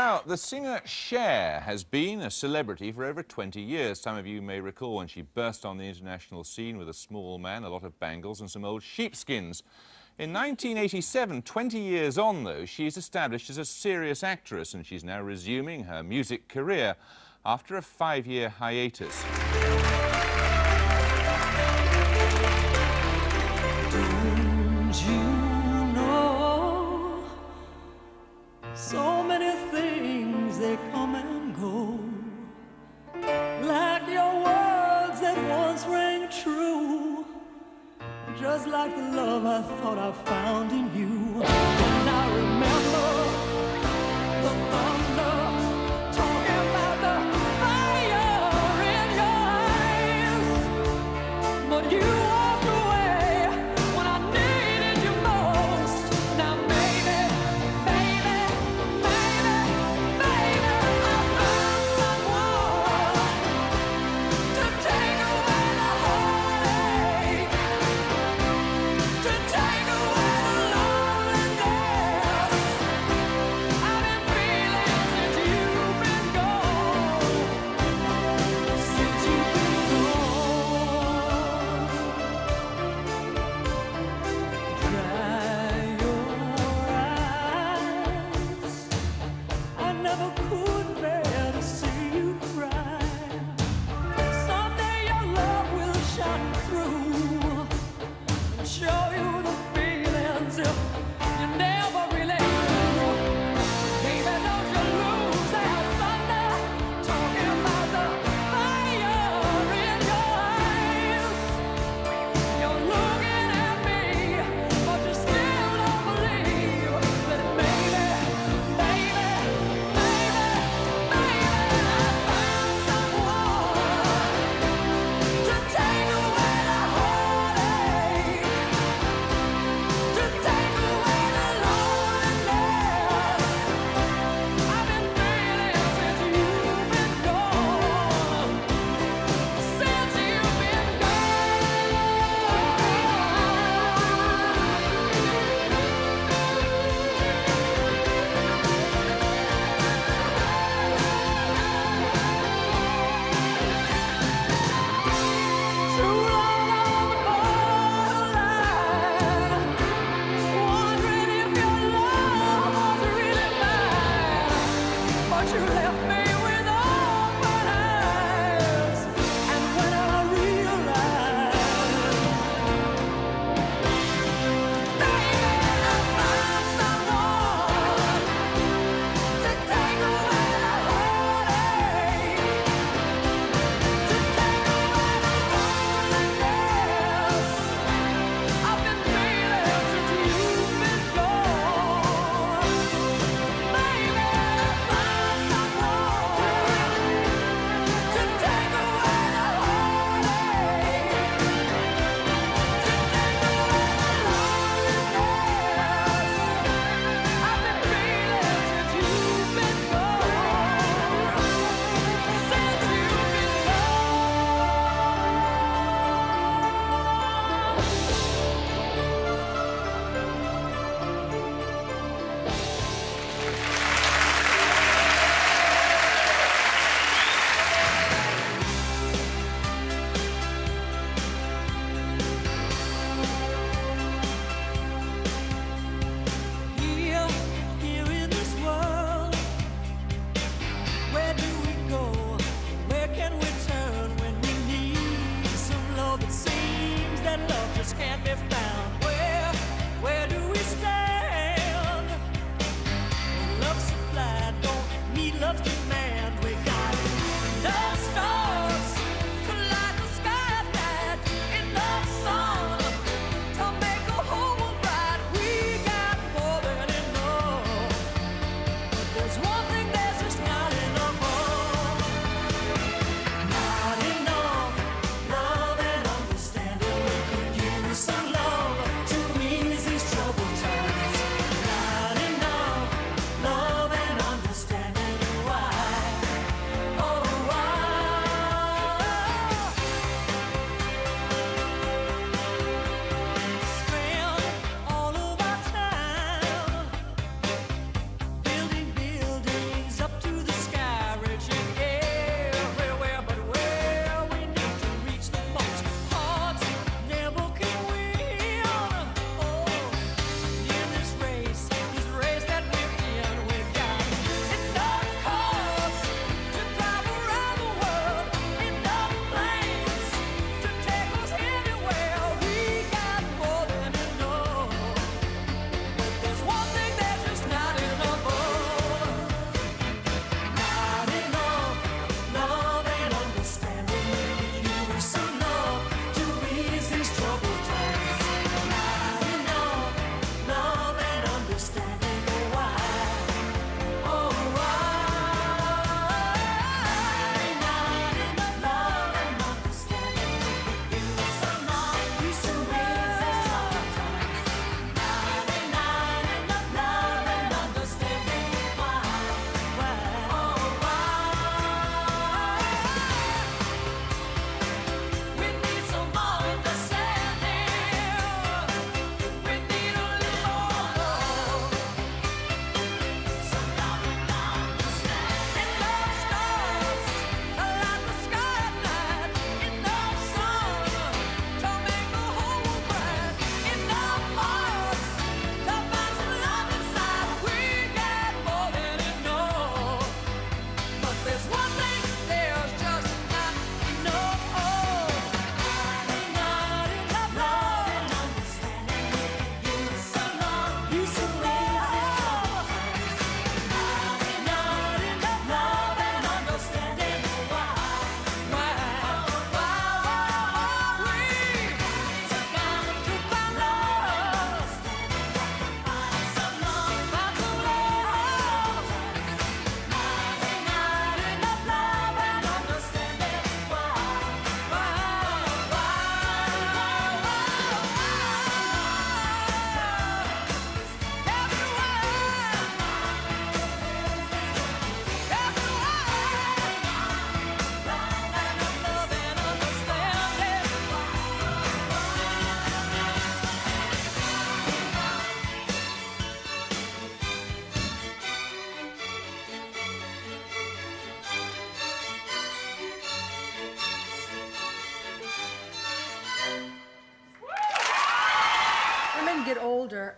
Now, the singer Cher has been a celebrity for over 20 years. Some of you may recall when she burst on the international scene with a small man, a lot of bangles and some old sheepskins. In 1987, 20 years on, though, she is established as a serious actress and she's now resuming her music career after a five-year hiatus. Just like the love I thought I found in you.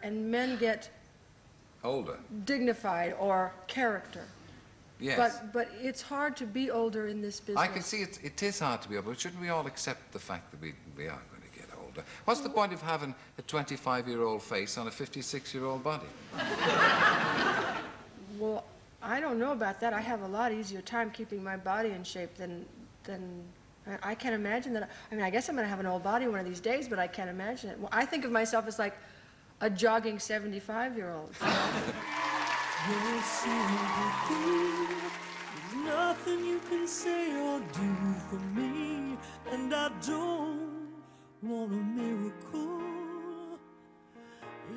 and men get older, dignified or character. Yes. But, but it's hard to be older in this business. I can see it, it is hard to be older, but shouldn't we all accept the fact that we, we are going to get older? What's the point of having a 25-year-old face on a 56-year-old body? well, I don't know about that. I have a lot easier time keeping my body in shape than, than I, can't imagine that. I, I mean, I guess I'm going to have an old body one of these days, but I can't imagine it. Well, I think of myself as like a jogging 75 year old. You're nothing you can say or do for me, and I don't want a miracle.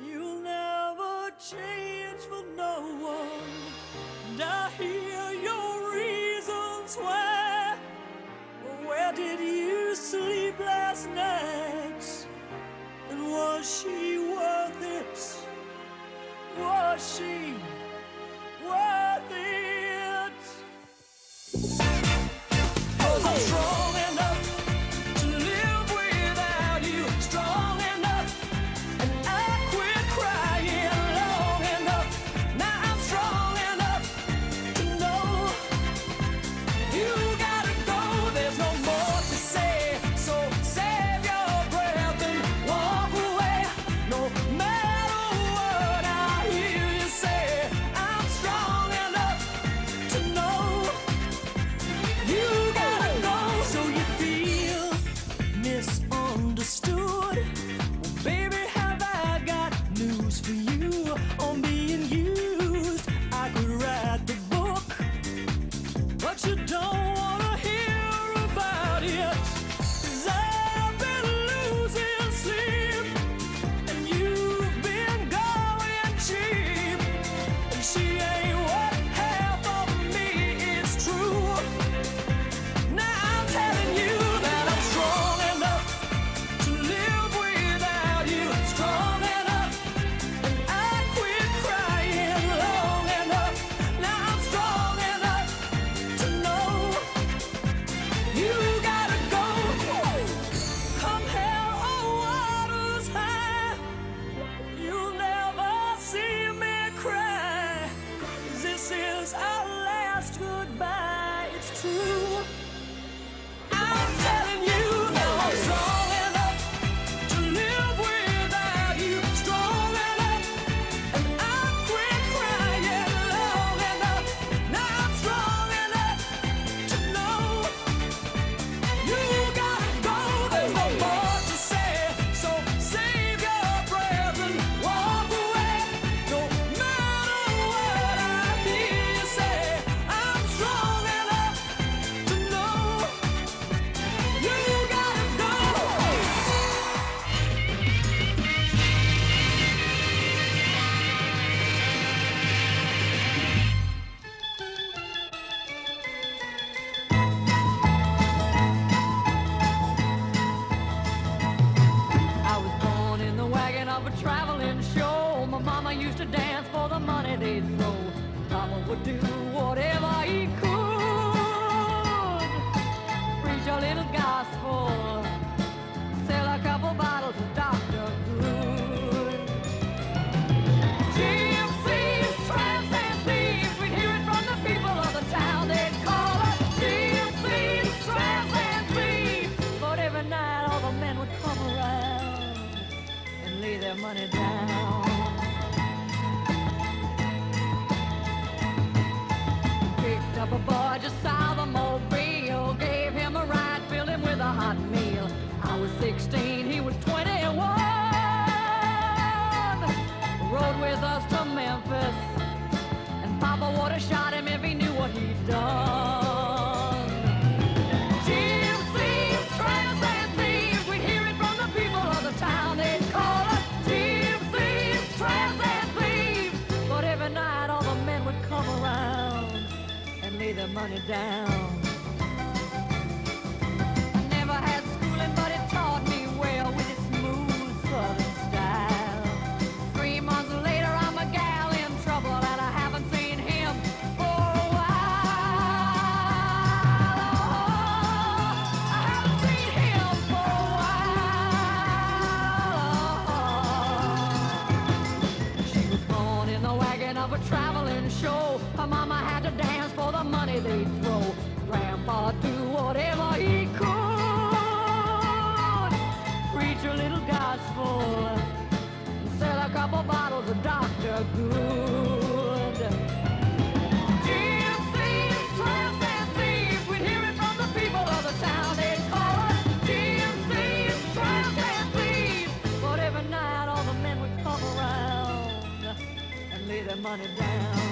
You'll never change for no one, and I hear your reasons why. Where did you sleep last night? Was she worth it? Was she worth it? Marlin show. Her mama had to dance for the money they'd throw. Grandpa do whatever he could. Preach a little gospel. Sell a couple bottles of Dr. Good. And thieves. We hear it from the people of the town. They'd and thieves. But every night all the men would come around and lay their money down.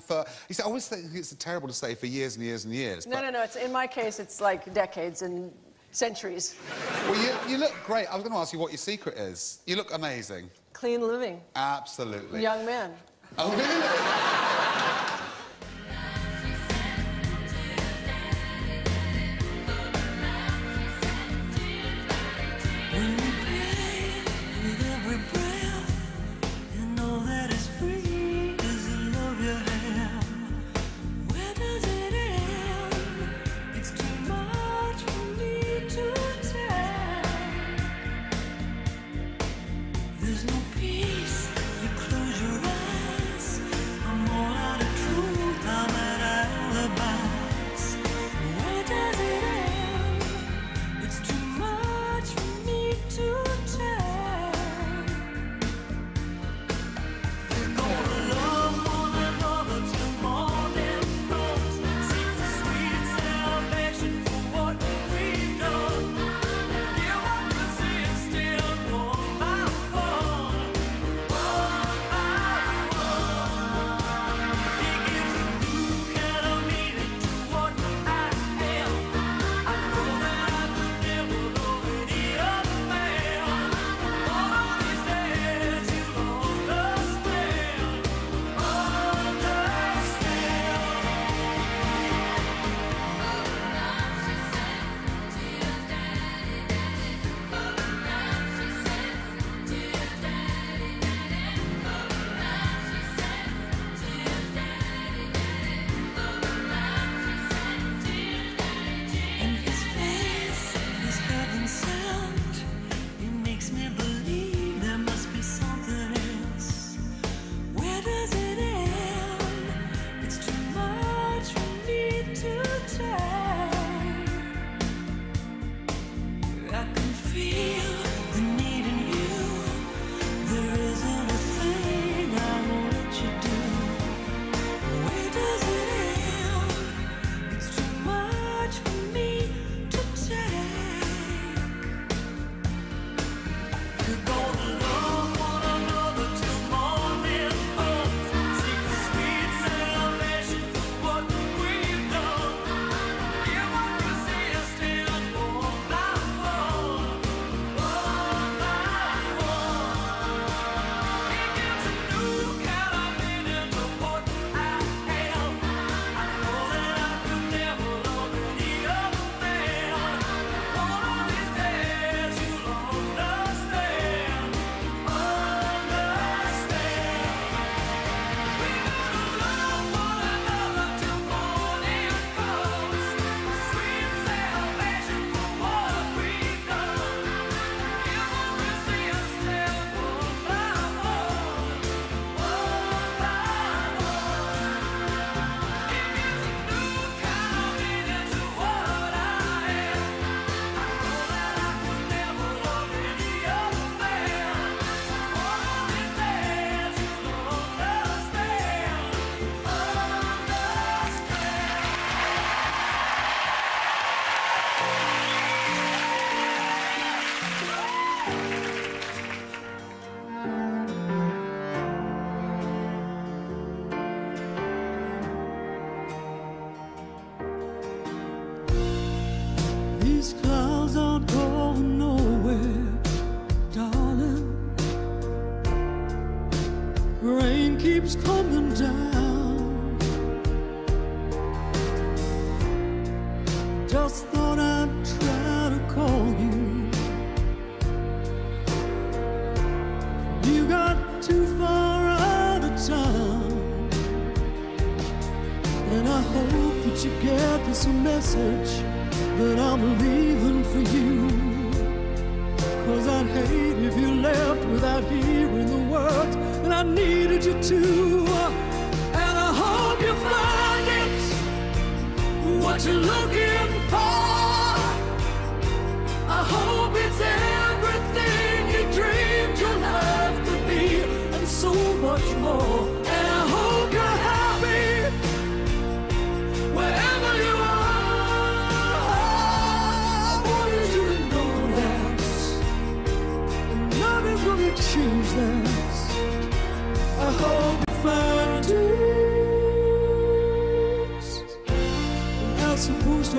for... You see, I always think it's terrible to say for years and years and years. No, but... no, no. It's, in my case, it's like decades and centuries. Well, you, you look great. I was going to ask you what your secret is. You look amazing. Clean living. Absolutely. Young man. Oh, really?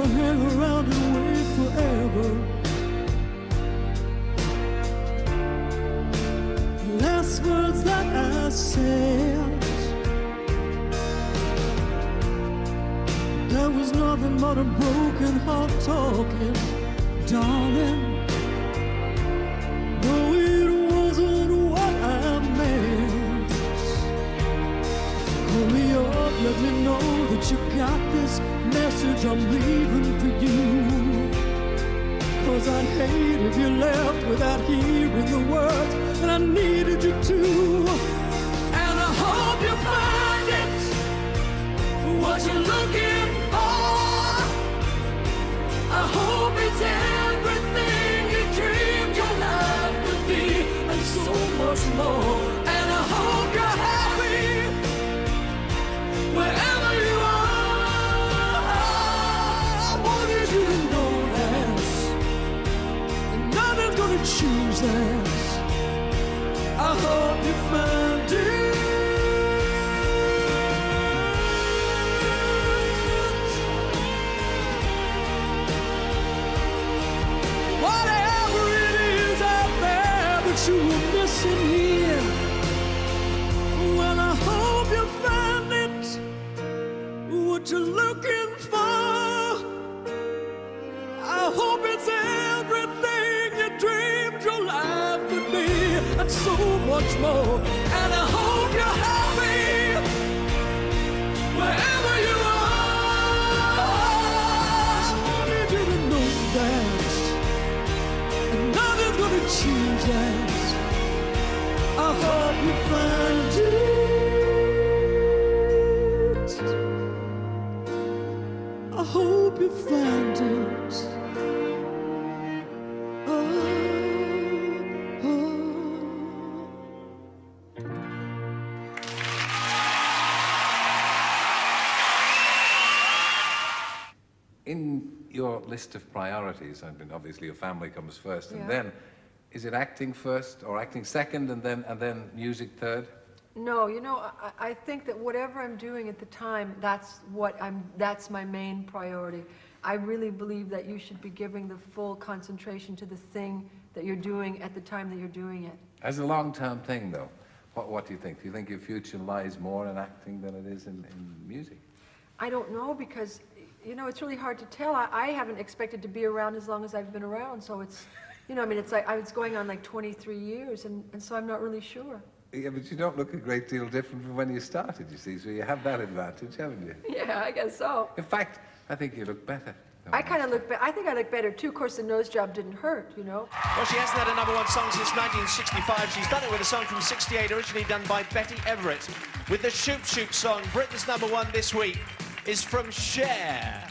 To hang around and wait forever. The last words that I said, there was nothing but a broken heart talking, darling. No, it wasn't what I meant. Me up, let me know that you got this message. I'm leaving for you. Cause I'd hate if you left without hearing the words that I needed you to. And I hope you find it, what you're looking nothing's gonna much more. And I hope you're happy wherever you are. I wanted you to know that. Nothing's gonna change that. I hope you find list of priorities, I mean, obviously your family comes first, and then is it acting first or acting second, and then and then music third? No, you know, I, I think that whatever I'm doing at the time, that's what I'm, that's my main priority. I really believe that you should be giving the full concentration to the thing that you're doing at the time that you're doing it. As a long-term thing, though, what what do you think? Do you think your future lies more in acting than it is in, in music? I don't know because, you know, it's really hard to tell. I, I haven't expected to be around as long as I've been around, so it's, you know, I mean, it's like, I was going on like 23 years, and, and so I'm not really sure. Yeah, but you don't look a great deal different from when you started, you see, so you have that advantage, haven't you? Yeah, I guess so. In fact, I think you look better. I kind of look, better. I think I look better too. Of course, the nose job didn't hurt, you know. Well, she hasn't had a number one song since 1965. She's done it with a song from 68, originally done by Betty Everett. With the Shoop Shoop song, Britain's number one this week is from Cher.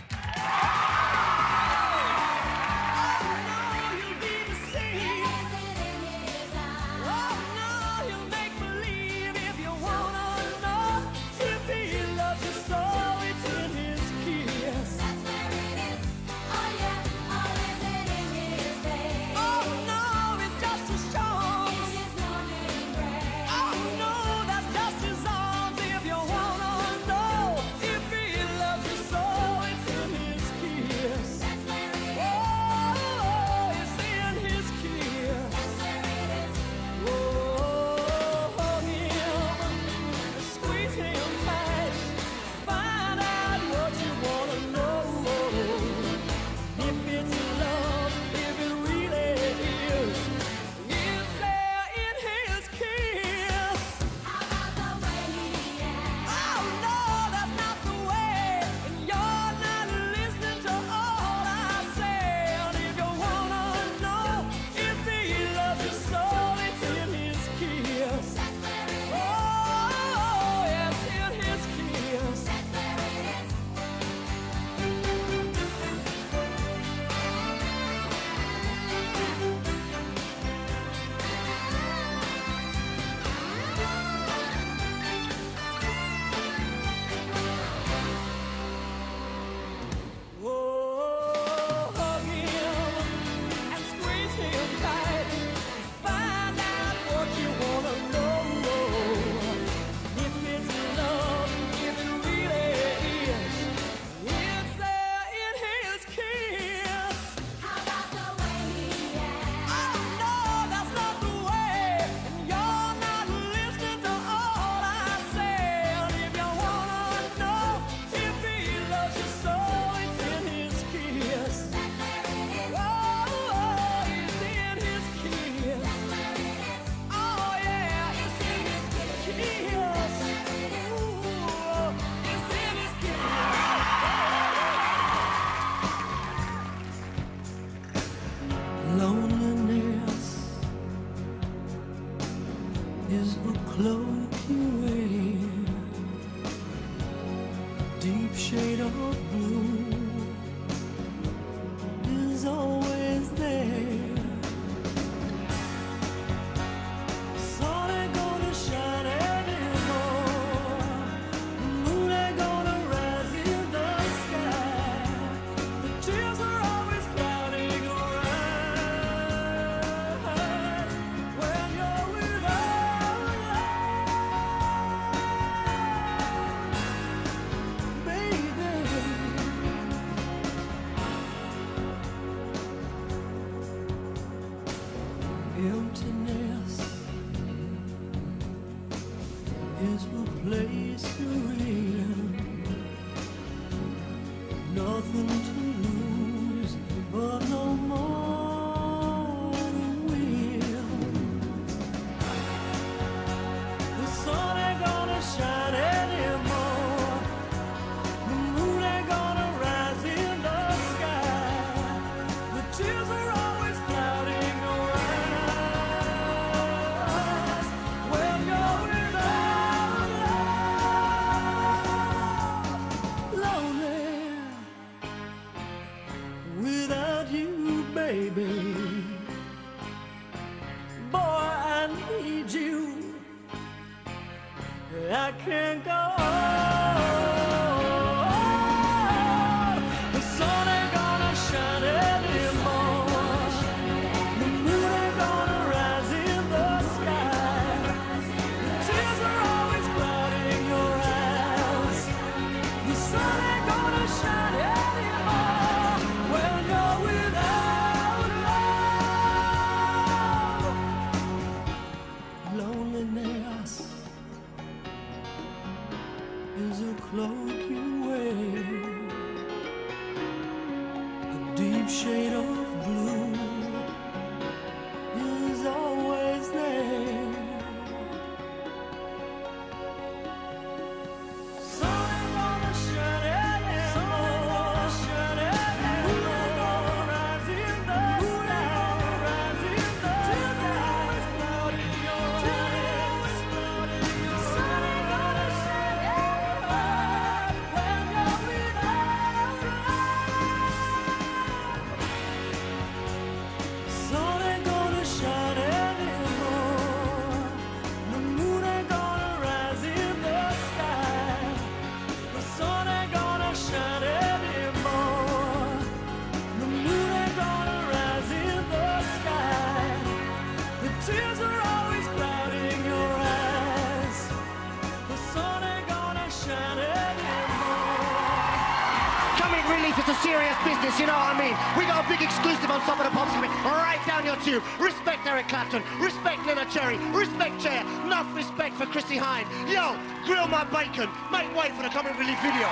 Eric Clapton. Respect Neneh Cherry. Respect Cher. Enough respect for Chrissie Hynde. Yo, grill my bacon. Make way for the Comic Relief video.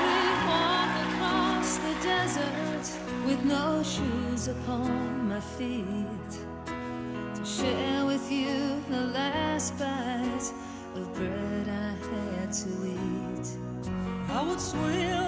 We walk across the desert with no shoes upon my feet to share with you the last bite of bread I had to eat. I would swear.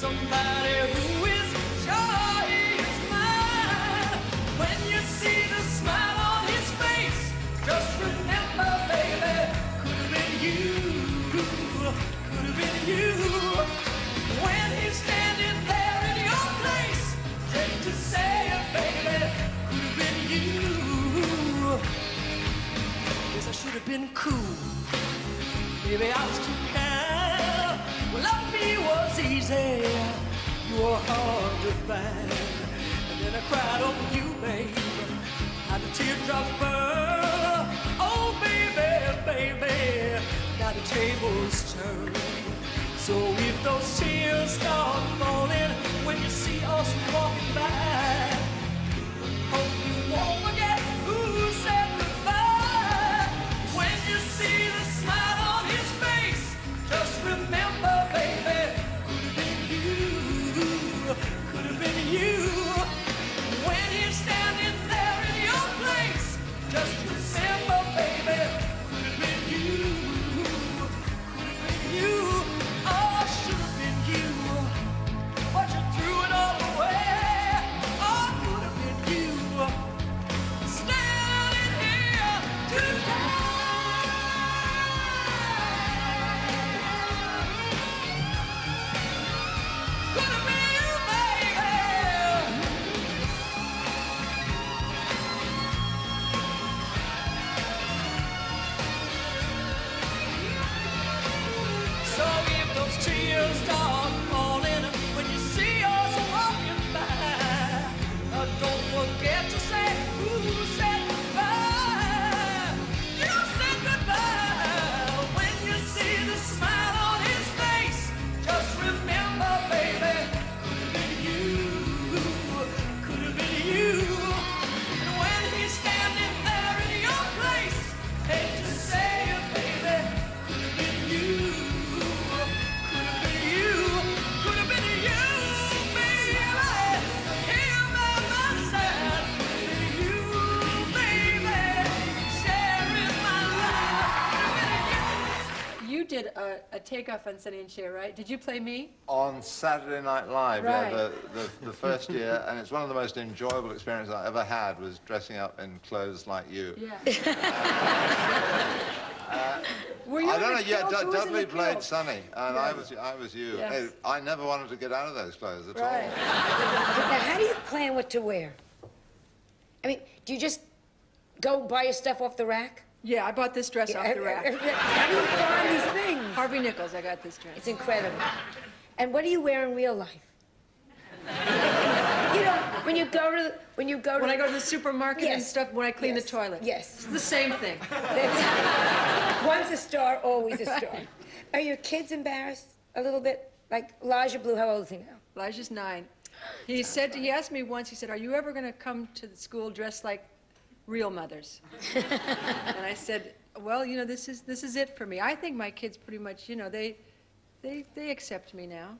Been you, coulda been you. When he's standing there in your place. Train to say a favorite, coulda been you. Because I should have been cool. Maybe I was too me was easy. You were hard to find. And then I cried over you, babe. How the teardrops burn. Oh, baby, baby. Now the tables turn. So if those tears start falling when you see us walking by, hope you won't forget takeoff on Sonny and Cher, right? Did you play me? on Saturday Night Live, Right. yeah, the, the, the first year, and it's one of the most enjoyable experiences I ever had was dressing up in clothes like you. Yeah. Uh, Were you I don't know, yeah, kilt? Du- Who was in Dudley played kilt? Sonny, and I was I was you. Yes. Hey, I never wanted to get out of those clothes at Right. all. Now, how do you plan what to wear? I mean, do you just go buy your stuff off the rack? Yeah, I bought this dress off the rack. How do you find these things? Harvey Nichols, I got this dress. It's incredible. And what do you wear in real life? you know, when you go to the, when you go to When I go to the supermarket and stuff, when I clean Yes. the toilet. Yes. It's the same thing. Once a star, always a star. Are your kids embarrassed a little bit? Like Elijah Blue, how old is he now? Elijah's nine. He said, he asked me once, he said, are you ever going to come to the school dressed like real mothers? and I said, well, you know, this is, this is it for me. I think my kids pretty much, you know, they, they, they accept me now.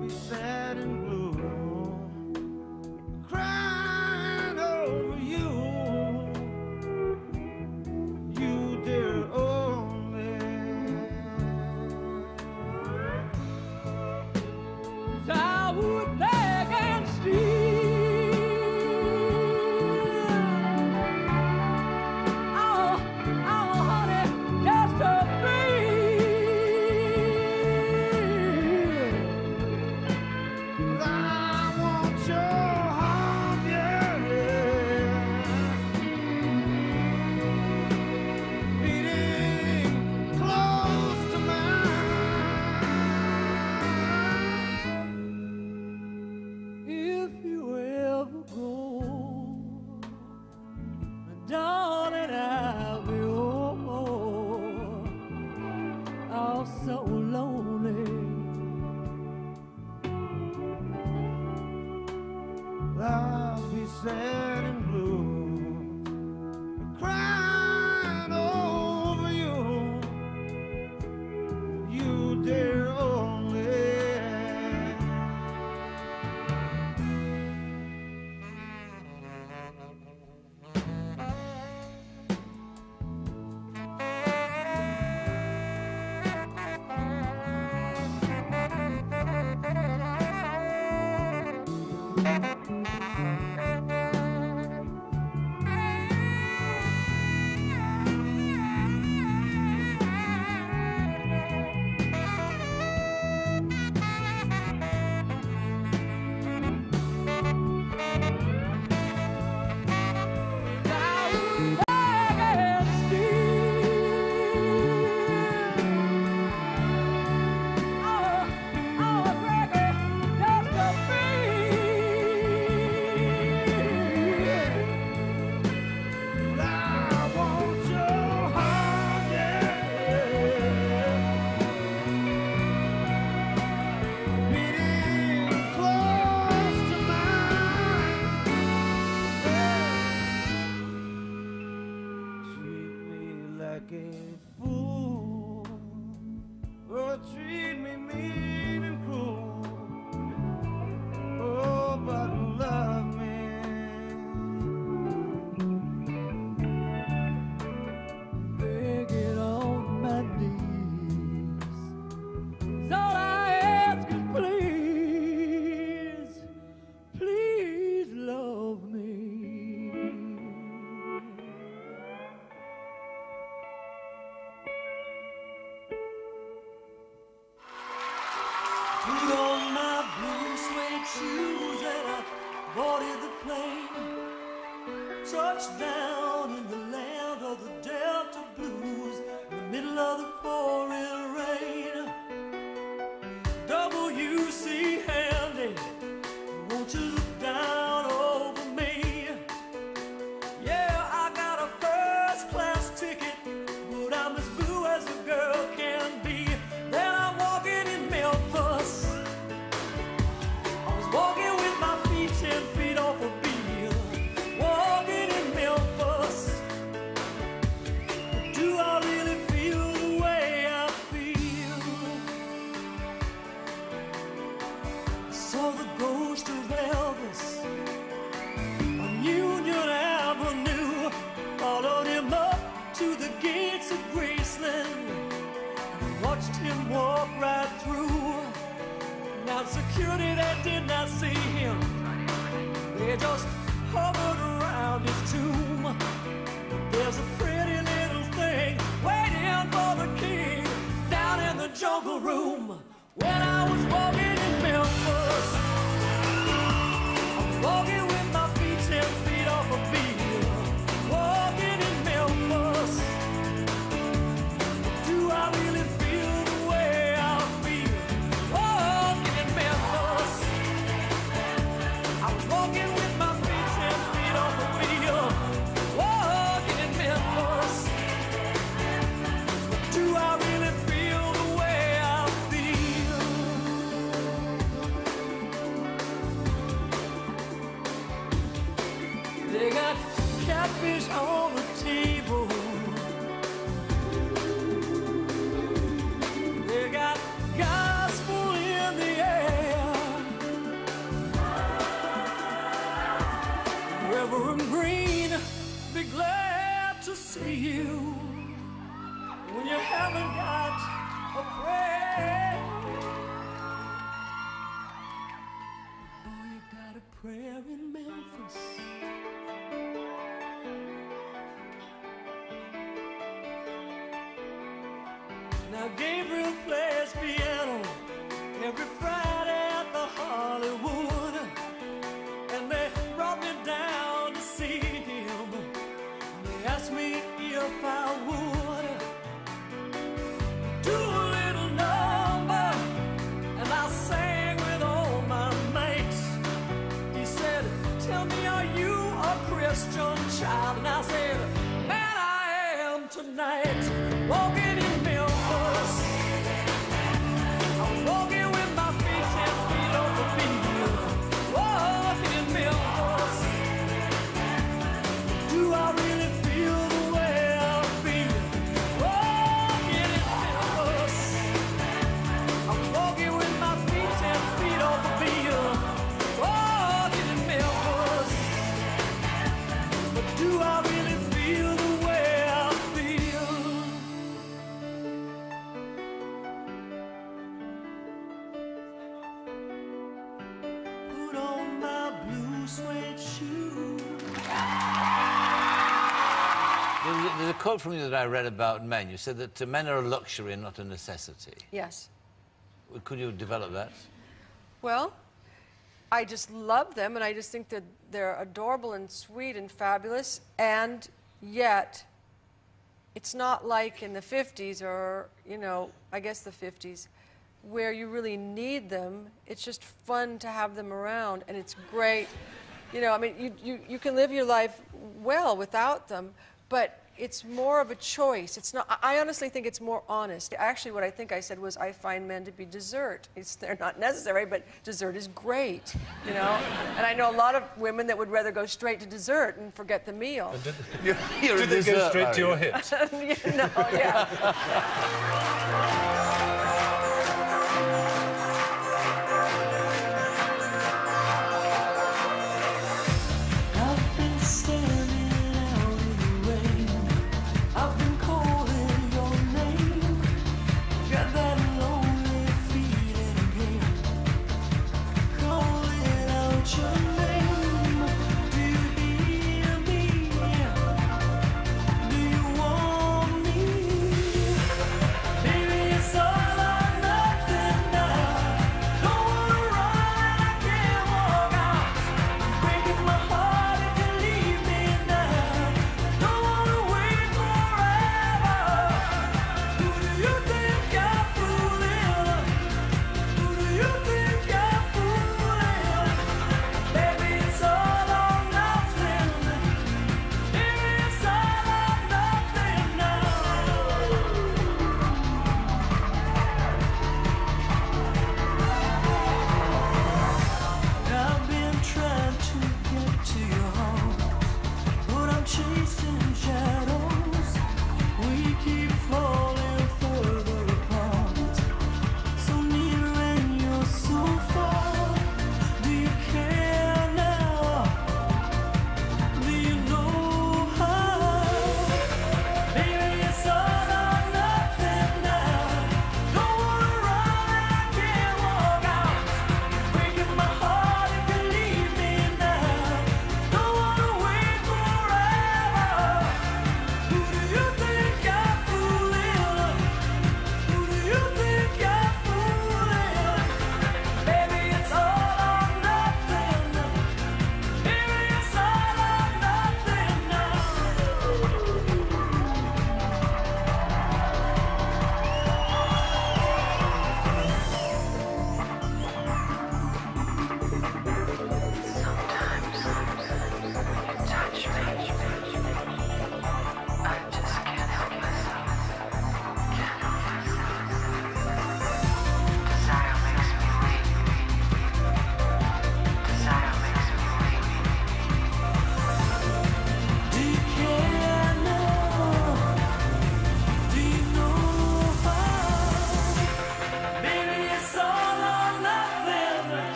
Be sad and blue, quote from you that I read about men. You said that men are a luxury and not a necessity. Yes. Could you develop that? Well, I just love them, and I just think that they're adorable and sweet and fabulous, and yet it's not like in the 50s or, you know, I guess the 50s, where you really need them. It's just fun to have them around, and it's great. You know, I mean, you, you, you can live your life well without them, but it's more of a choice. It's not, I I honestly think it's more honest. Actually, what I think I said was, I find men to be dessert. It's, they're not necessary, but dessert is great, you know? and I know a lot of women that would rather go straight to dessert and forget the meal. You're, you're Do a they go straight to your hips? you know, yeah.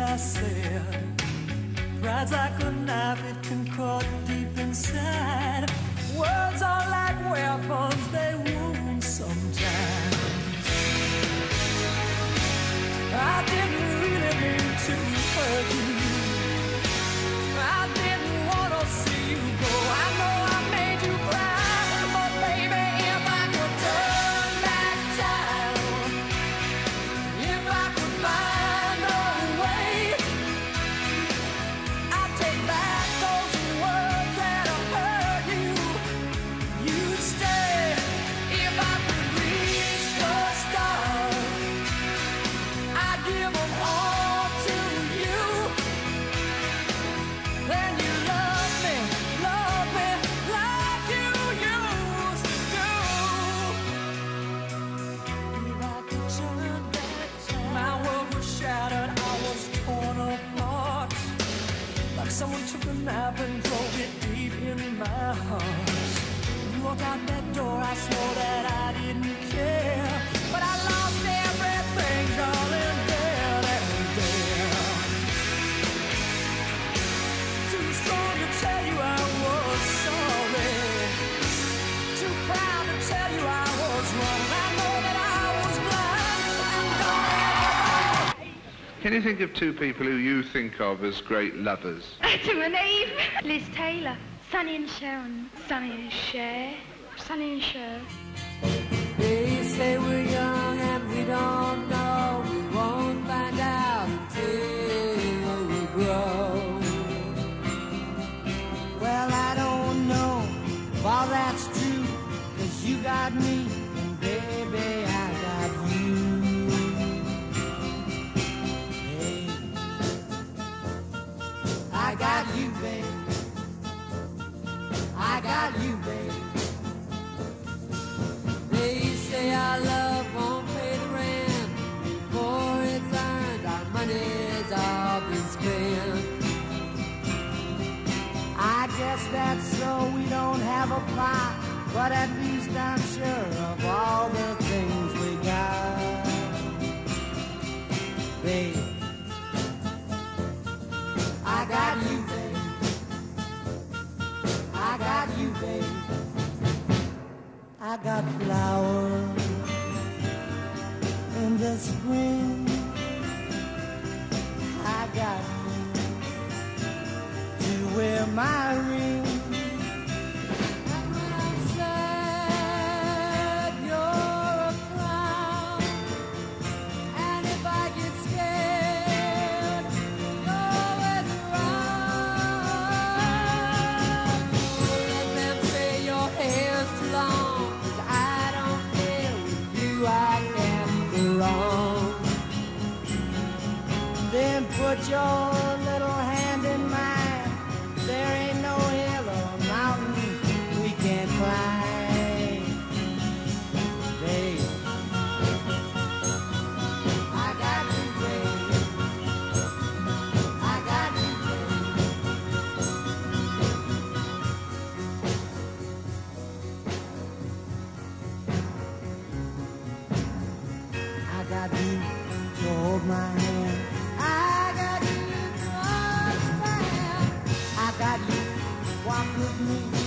I said like a knife, it can cut deep inside Whoa. Can you think of two people who you think of as great lovers? Adam and Eve. Liz Taylor. Sonny and Sharon. Sonny and Cher. Sonny and Cher. They say we're young and we don't know. got you, babe. They say our love won't pay the rent. Before it's earned, our money's all been spent. I guess that's so we don't have a plot. But at least I'm sure of all the things we got. Babe, I got you. I got flowers in the spring. I got to wear my ring. then put your me.